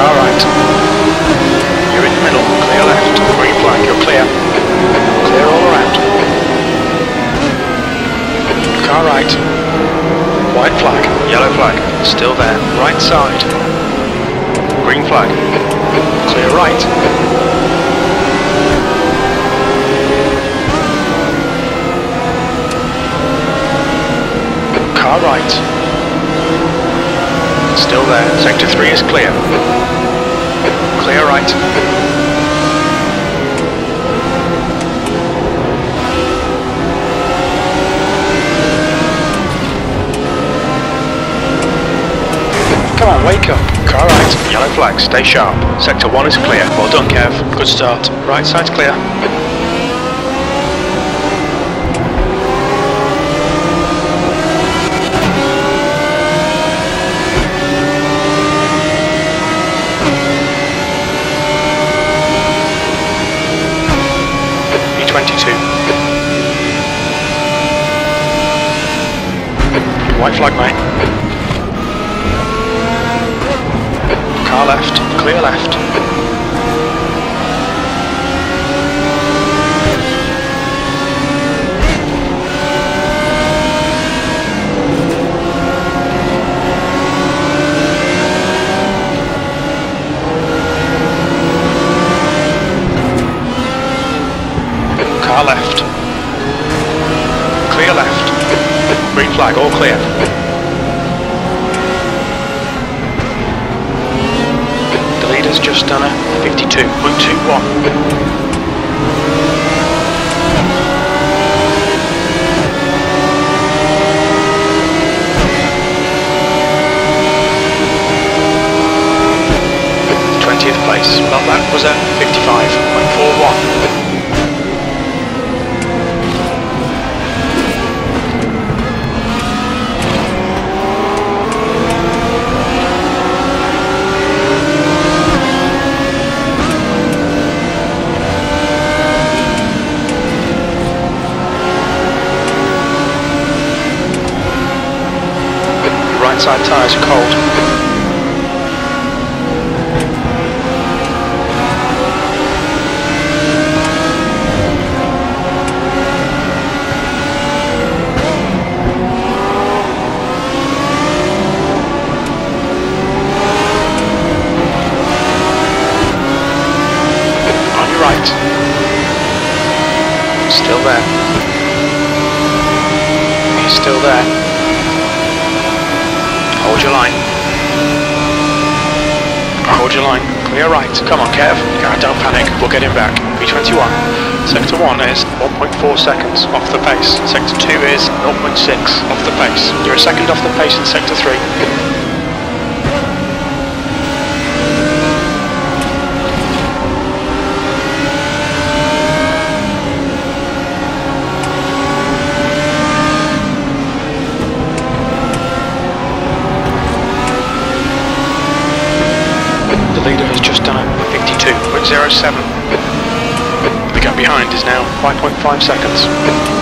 car right. You're in the middle, clear left. Green flag, you're clear. Clear all around. Car right. White flag, yellow flag, still there. Right side. Green flag. Clear right. Car right. Still there. Sector 3 is clear. Clear right. Come on, wake up. Car right. Yellow flag, stay sharp. Sector 1 is clear. Well done, Kev. Good start. Right side's clear. White flag, mate. Car left, clear left. Car left. Clear left. Green flag, all clear. The leader's just done a 52.21. Twentieth place. Well, that was a 55.41. Right side tyres are cold. On your right. Still there. He's still there. Hold your line. Hold your line. Clear right. Come on, Kev. Don't panic. We'll get him back. B21. Sector 1 is 1.4 seconds off the pace. Sector 2 is 0.6 off the pace. You're a second off the pace in Sector 3. The leader has just done a 52.07. The gap behind is now 5.5 seconds.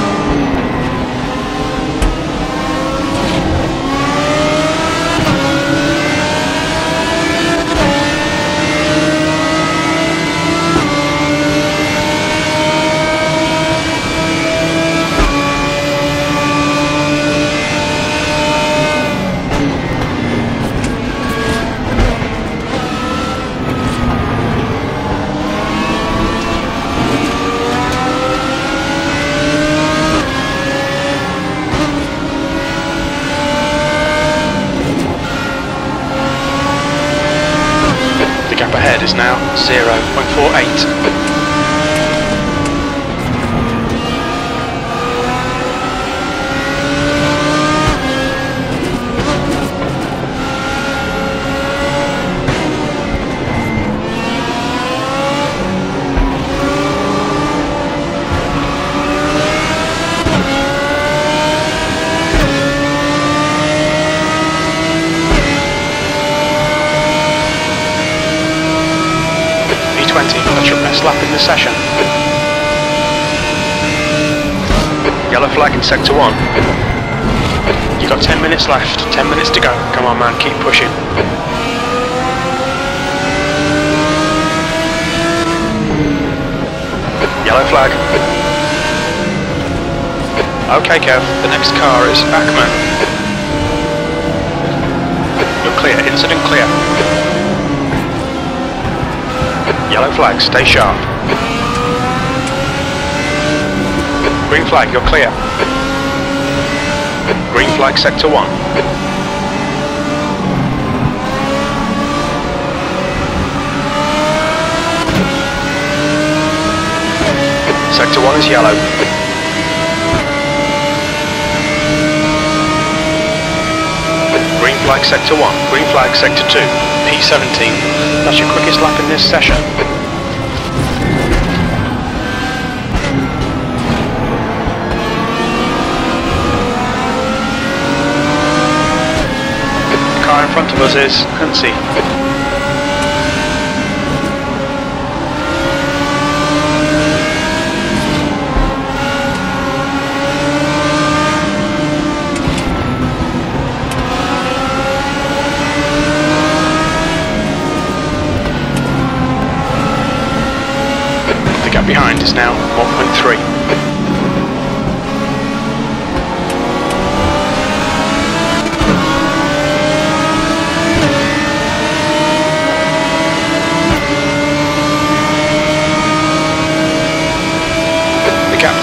The session. Yellow flag in sector 1. You've got 10 minutes left. 10 minutes to go. Come on, man. Keep pushing. Yellow flag. Okay, Kev. The next car is Ackman. You're clear. Incident clear. Yellow flag. Stay sharp. Green flag. You're clear. Green flag sector 1. Sector 1 is yellow. Green flag sector 1, green flag sector 2, P17. That's your quickest lap in this session. Front of us is Huntsy. The gap behind is now 1.3.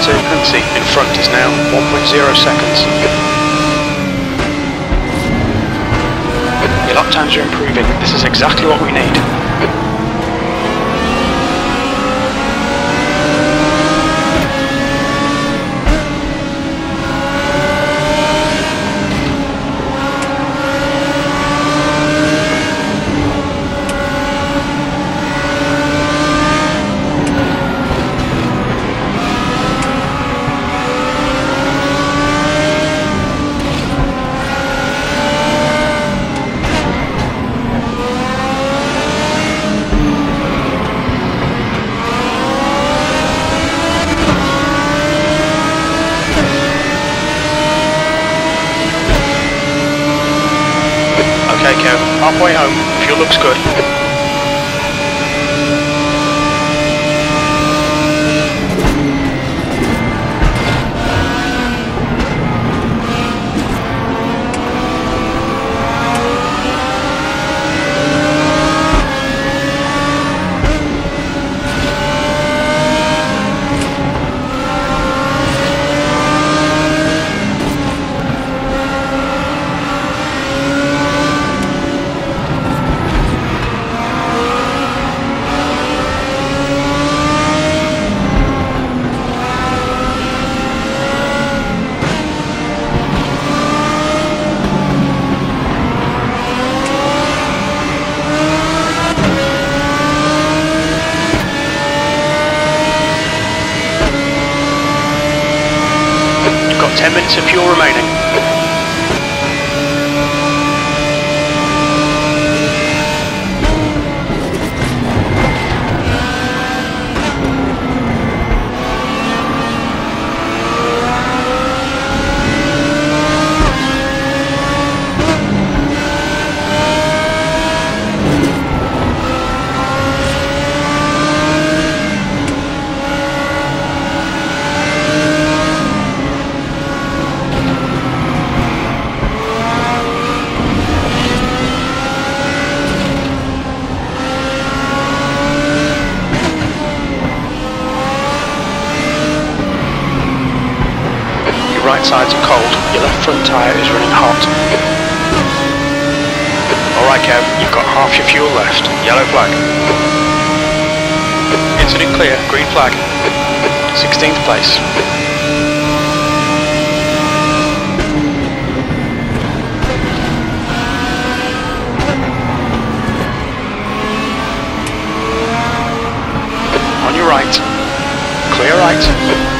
The gap in front is now 1.0 seconds. Your lap times are improving. This is exactly what we need. Okay, Halfway home. Fuel looks good. Remaining. Tyre is running hot. Alright Kev, you've got half your fuel left. Yellow flag. Incident clear, green flag. 16th place. On your right. Clear right.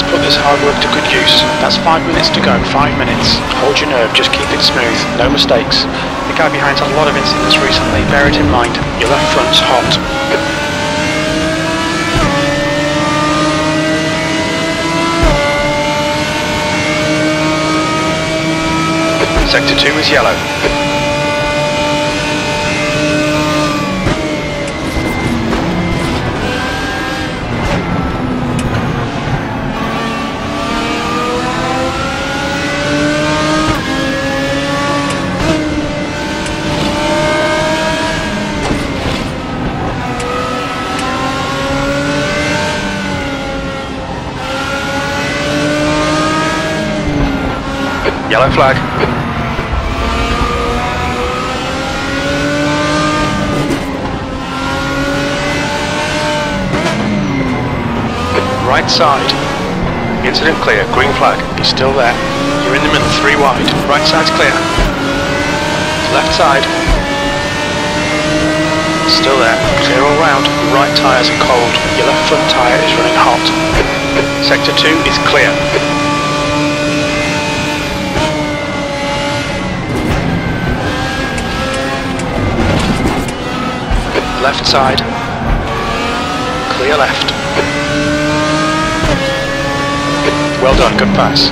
This hard work to good use. That's five minutes to go, five minutes. Hold your nerve, just keep it smooth, no mistakes. The guy behind's had a lot of incidents recently, bear it in mind. Your left front's hot. Sector 2 is yellow. Yellow flag. Right side. Incident clear. Green flag. He's still there. You're in the middle. Three wide. Right side's clear. Left side. Still there. Clear all round. Right tyres are cold. Your left front tyre is running hot. Sector 2 is clear. Left side. Clear left. Well done, good pass.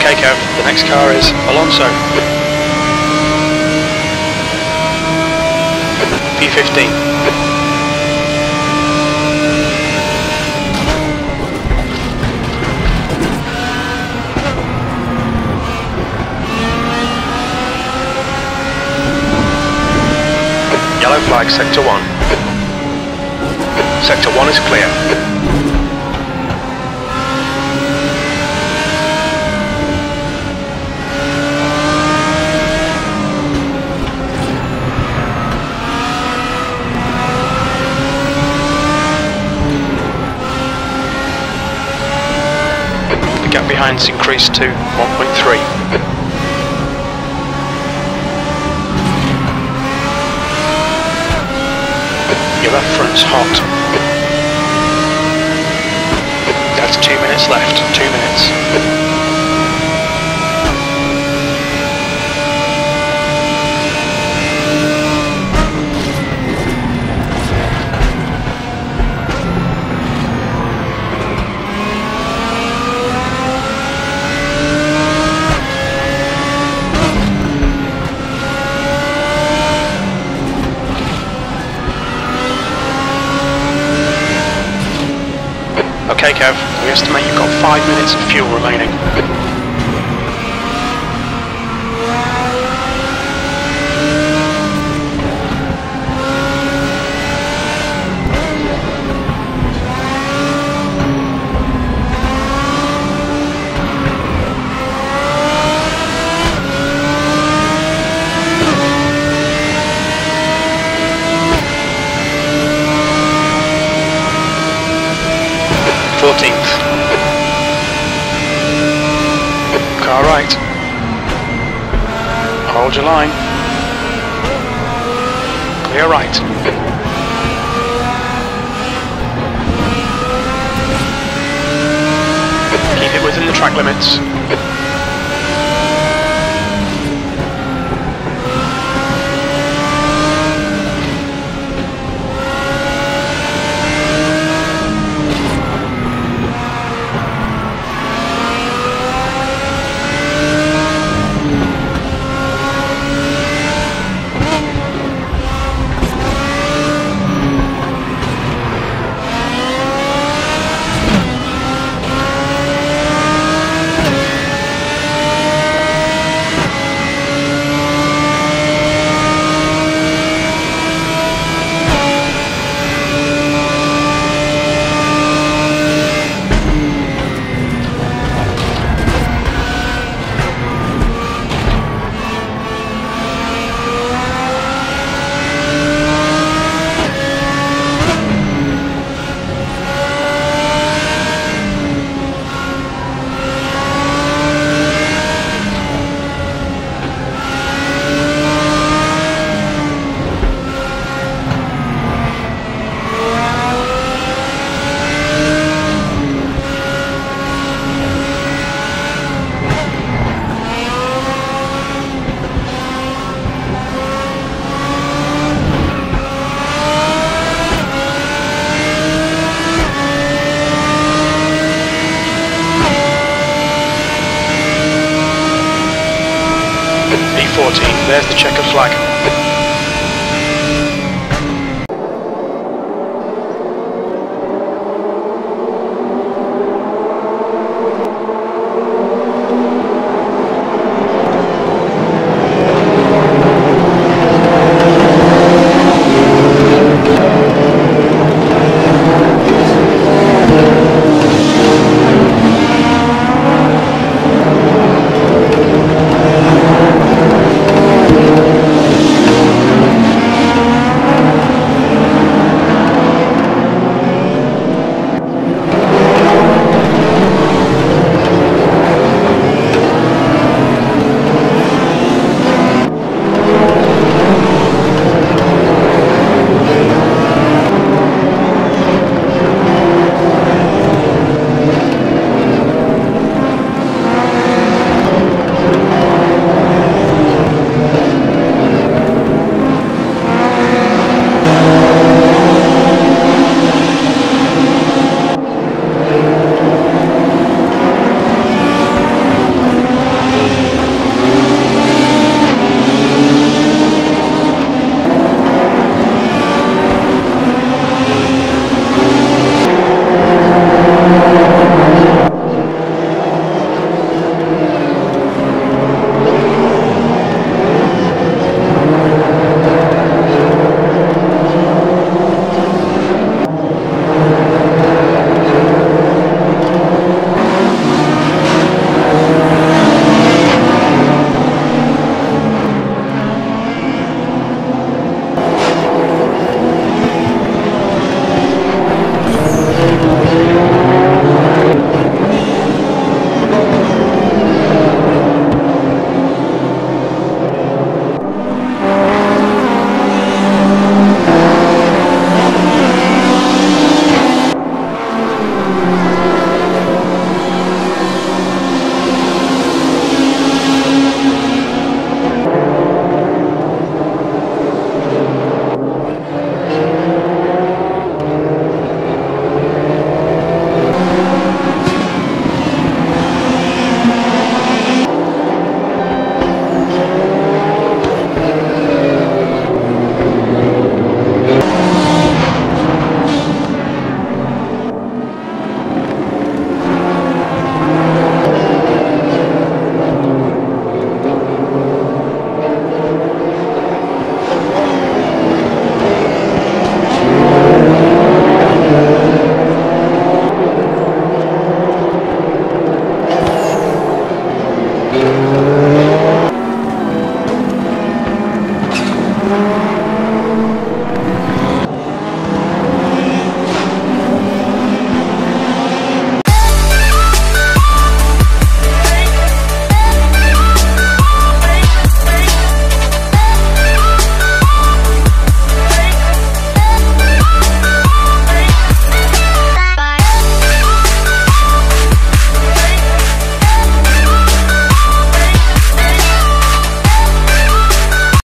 Okay, Kev, the next car is Alonso. P15. Yellow flag, sector 1. Sector 1 is clear. The gap behind's increased to 1.3. Your left front's hot. That's two minutes left. Two minutes. Estimate you've got five minutes of fuel remaining. Hold your line. Clear right. Keep it within the track limits. 14. There's the checkered flag.